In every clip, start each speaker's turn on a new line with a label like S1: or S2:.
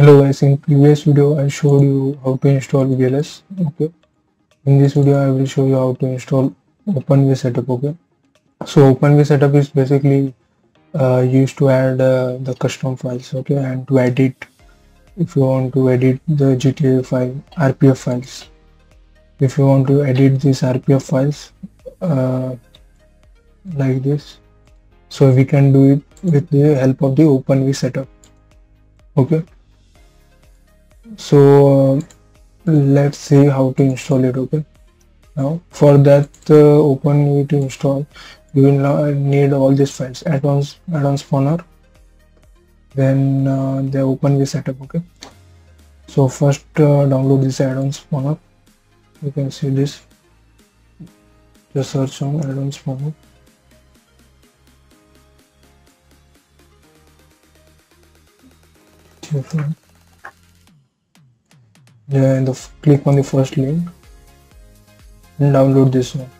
S1: Hello guys, in previous video I showed you how to install ELS. Okay. In this video I will show you how to install OpenIV setup. Okay. So OpenIV setup is basically uh, used to add uh, the custom files. Okay, and to edit if you want to edit the GTA file RPF files. If you want to edit these RPF files uh, like this, so we can do it with the help of the OpenIV setup. Okay so let's see how to install it okay? Now for that uh, open to install you will need all these files. Add-ons add-on spawner then uh, the open setup okay? So first uh, download this add-on spawner you can see this. Just search on add-on spawner different and the click on the first link. And download this one.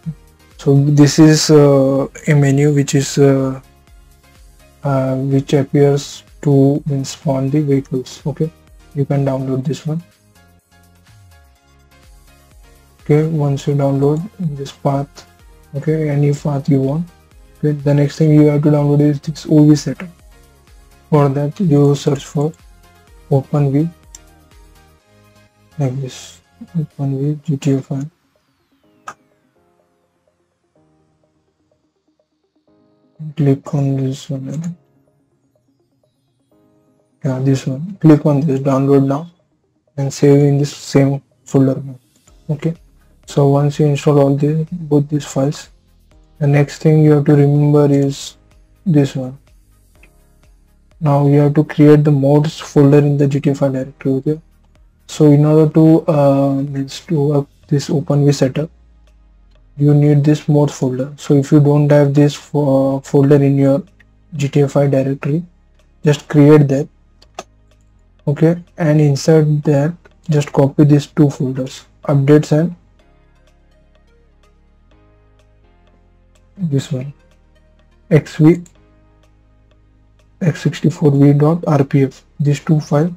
S1: So this is uh, a menu which is uh, uh, which appears to spawn the vehicles. Okay you can download this one. Okay once you download this path okay any path you want. Okay the next thing you have to download is this OV setup. For that you search for OpenIV like this open with GTA file click on this one yeah this one. Click on this download now and save in this same folder okay. So once you install all the both these files the next thing you have to remember is this one. Now you have to create the mods folder in the GTA directory okay so in order to uh, means to have this openiv setup you need this modes folder. So if you don't have this fo folder in your gta5 directory just create that. Okay? And insert that just copy these two folders updates and this one xv x64v.rpf these two files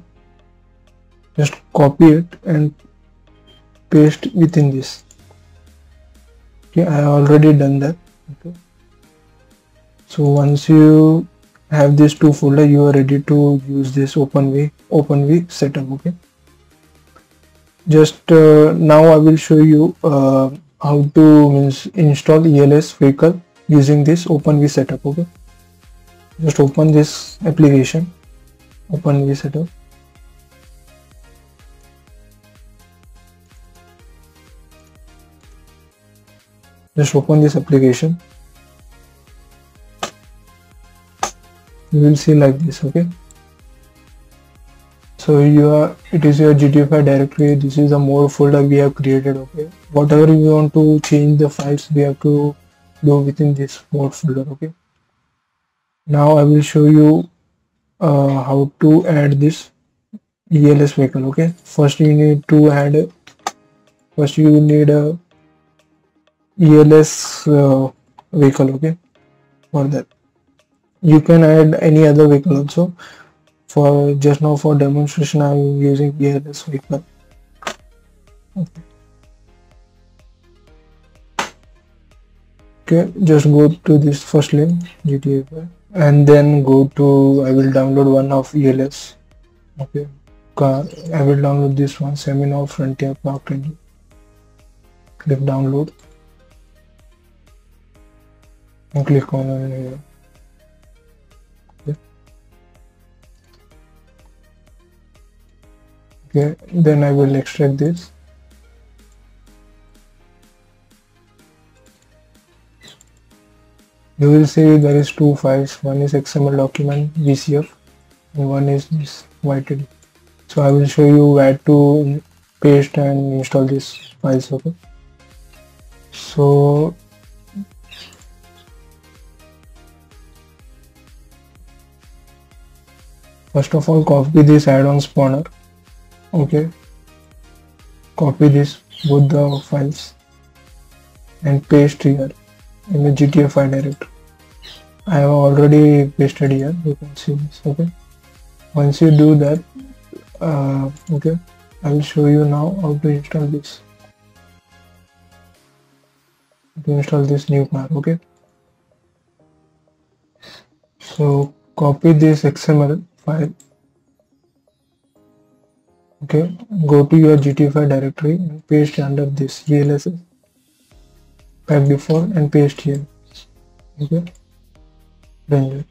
S1: just copy it and paste within this. Okay i have already done that. Okay. So once you have these two folder you are ready to use this openiv openiv setup okay? Just uh, now i will show you uh, how to install els vehicle using this openiv setup okay? Just open this application openiv setup just open this application. You will see like this okay? So you are it is your gta5 directory. This is a more folder we have created okay? Whatever you want to change the files we have to do within this mode folder okay? Now i will show you uh, how to add this els vehicle okay? First you need to add first you need a ELS uh, vehicle okay? For that. You can add any other vehicle also. For just now for demonstration I'm using ELS vehicle. Okay. okay just go to this first link GTA and then go to I will download one of ELS okay. I will download this one Seminole Frontier Park click download click on it okay then I will extract this. You will see there is two files. One is XML document VCF and one is this YTD so I will show you where to paste and install these files okay? So first of all copy this add-on spawner okay. Copy this both the files and paste here in the GTA file directory. I have already pasted here you can see this okay? Once you do that uh, okay I will show you now how to install this. To install this new car okay? So copy this XML file. Okay go to your GT5 directory and paste under this ELSS by before and paste here. Okay then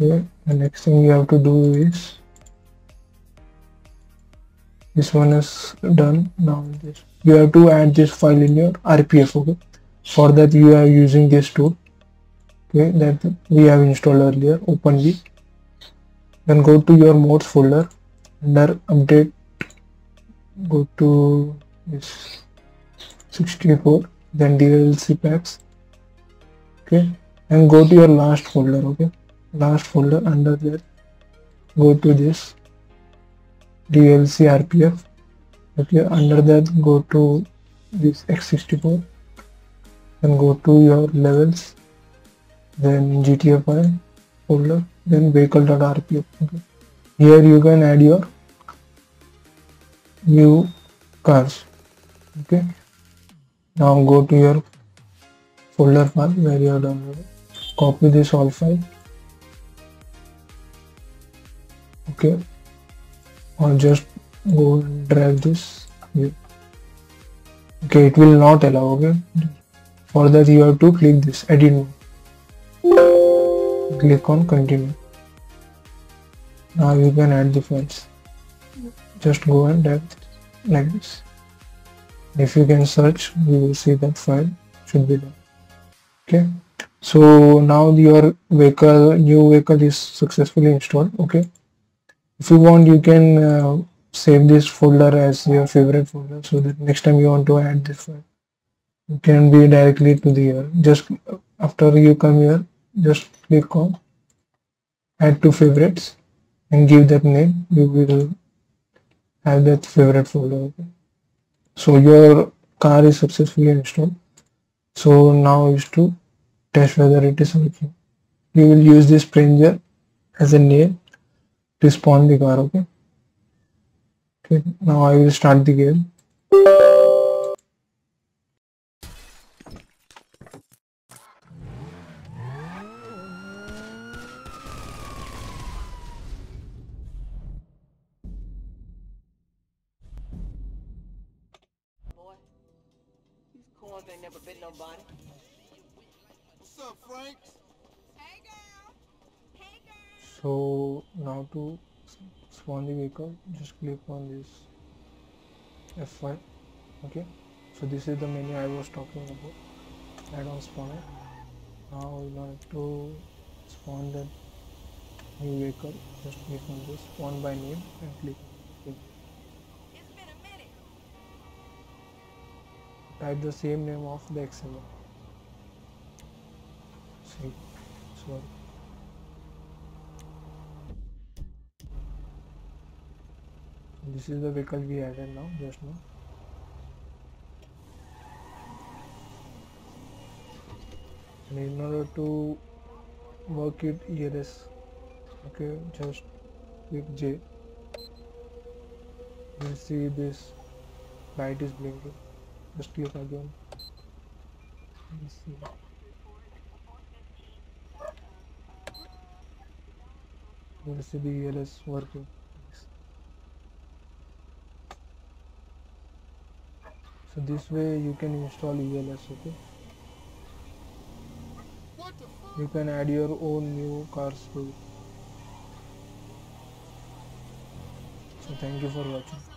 S1: okay the next thing you have to do is this one is done. Now this you have to add this file in your rpf okay? For that you are using this tool okay that we have installed earlier Open openly then go to your modes folder under update go to this 64 then DLC packs. Okay and go to your last folder okay? Last folder under that go to this DLC RPF okay under that go to this x64 and go to your levels then GTFI folder then vehicle.rpf here you can add your new cars okay. Now go to your folder file where you have downloaded. Copy this all file okay. Or just go and drag this here okay. It will not allow okay. For that you have to click this edit mode click on continue. Now you can add the files just go and drag like this. If you can search you will see that file should be there. Okay. So now your vehicle new vehicle is successfully installed. Okay. If you want you can uh, save this folder as your favorite folder so that next time you want to add this file you can be directly to the here just after you come here just click on add to favorites and give that name. You will have that favorite folder so your car is successfully installed. So now is to test whether it is working. You will use this Spranger as a name to spawn the car okay? Okay now I will start the game
S2: never bit nobody.
S3: What's up, Frank?
S4: Hey girl. Hey girl.
S1: so now to spawn the vehicle just click on this F5 okay so this is the menu I was talking about add on spawner now we want to spawn the new vehicle just click on this spawn by name and click click.
S4: It's been a minute.
S1: Type the same name of the XML see sorry this is the vehicle we added now just now. And in order to work it ELS okay just click J you see this light is blinking just click again Let's see you see the ELS working. So this way you can install ELS okay? You can add your own new cars to it so thank you for watching